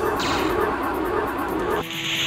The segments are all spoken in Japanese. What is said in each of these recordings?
Thank you.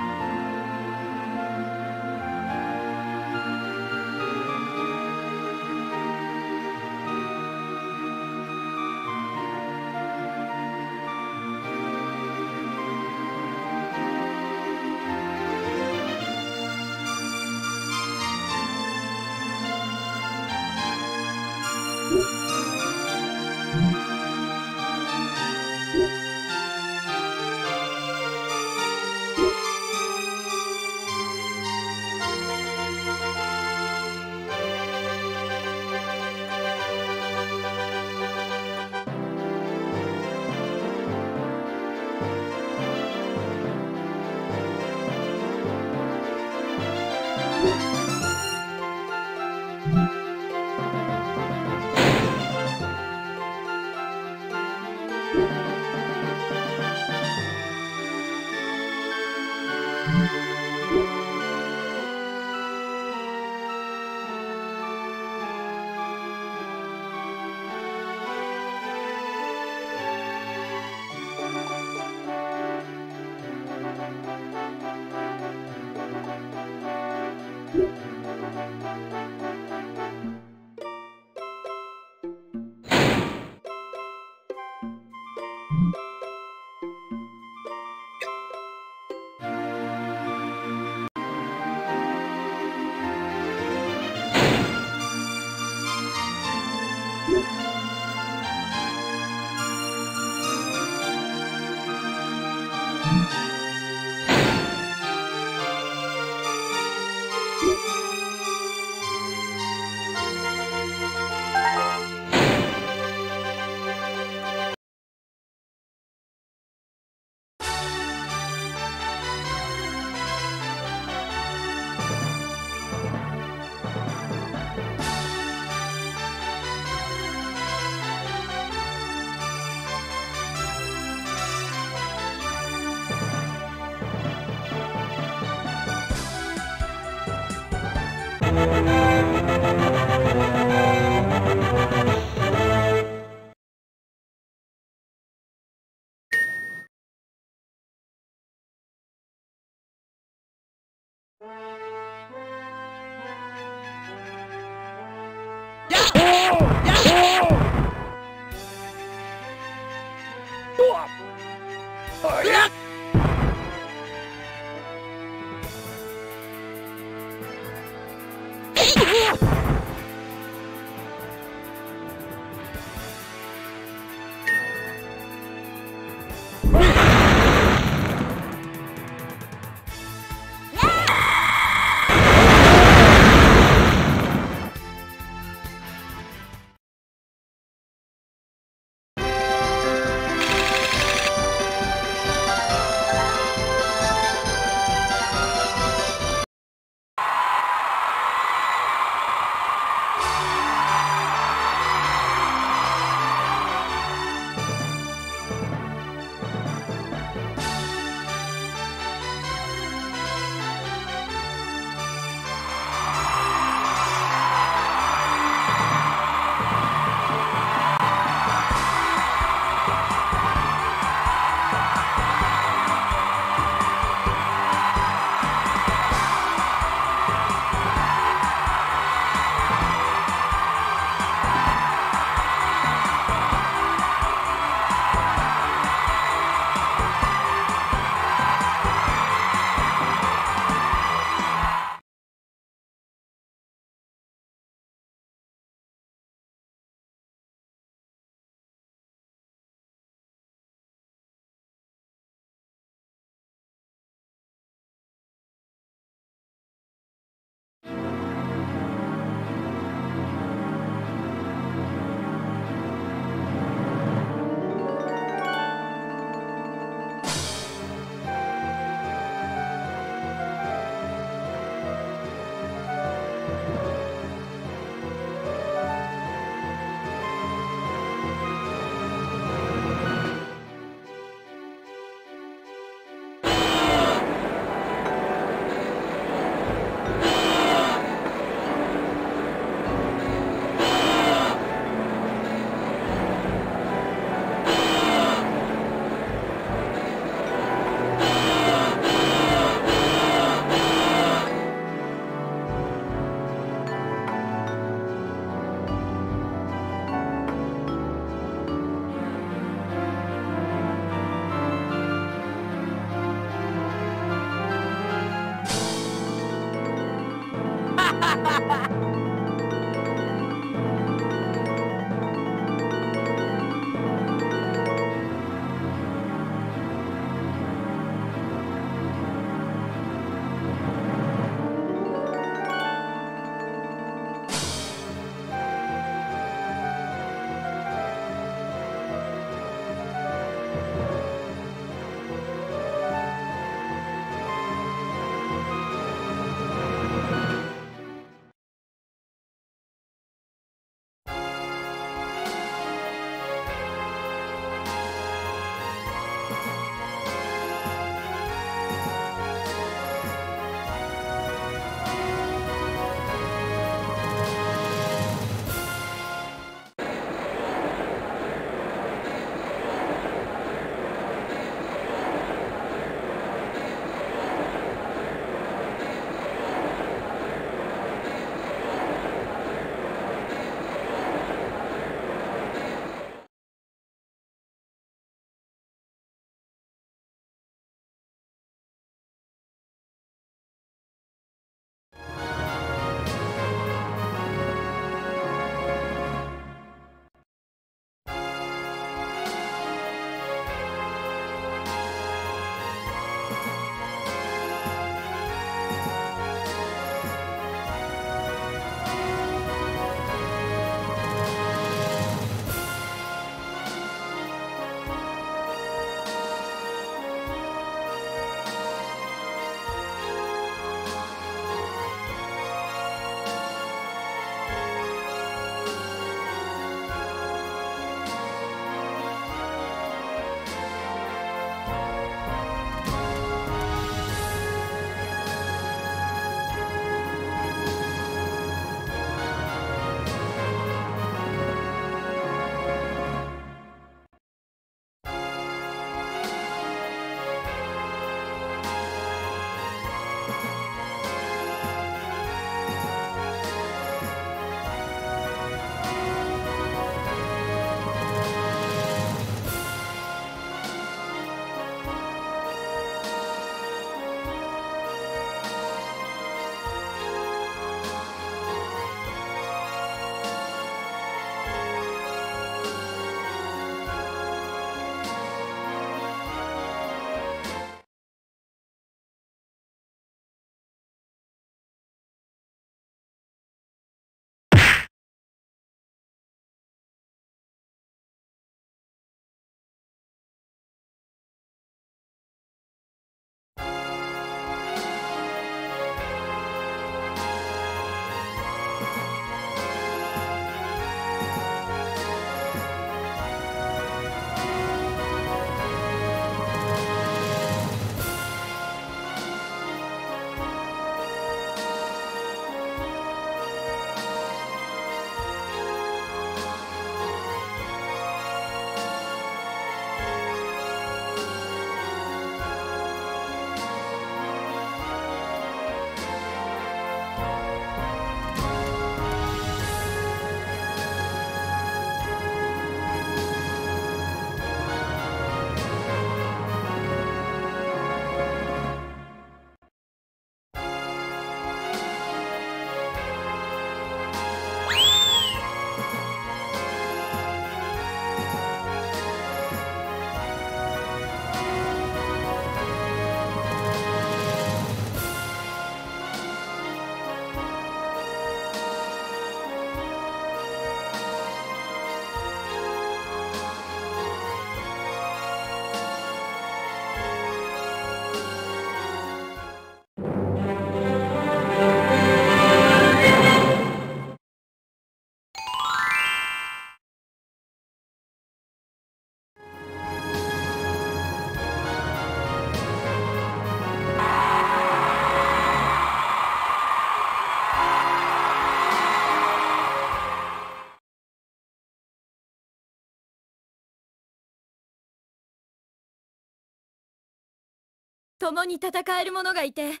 「共に戦える者がいて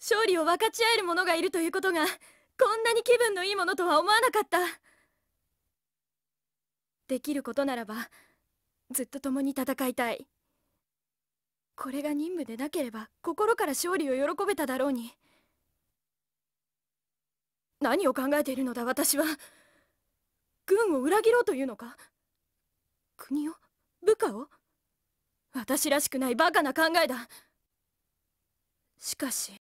勝利を分かち合える者がいるということがこんなに気分のいいものとは思わなかった。できることならばずっと共に戦いたい。これが任務でなければ心から勝利を喜べただろうに。何を考えているのだ私は。軍を裏切ろうというのか？国を？部下を？私らしくないバカな考えだ。しかし。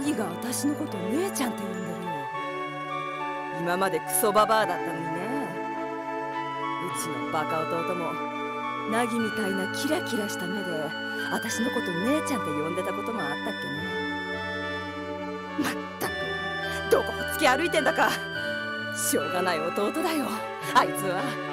ギが私のこと姉ちゃんって呼んでるよ。今までクソババアだったのにね。うちのバカ弟もナギみたいなキラキラした目で私のこと姉ちゃんって呼んでたこともあったっけね。まったくどこほつき歩いてんだか。しょうがない弟だよ。あいつは。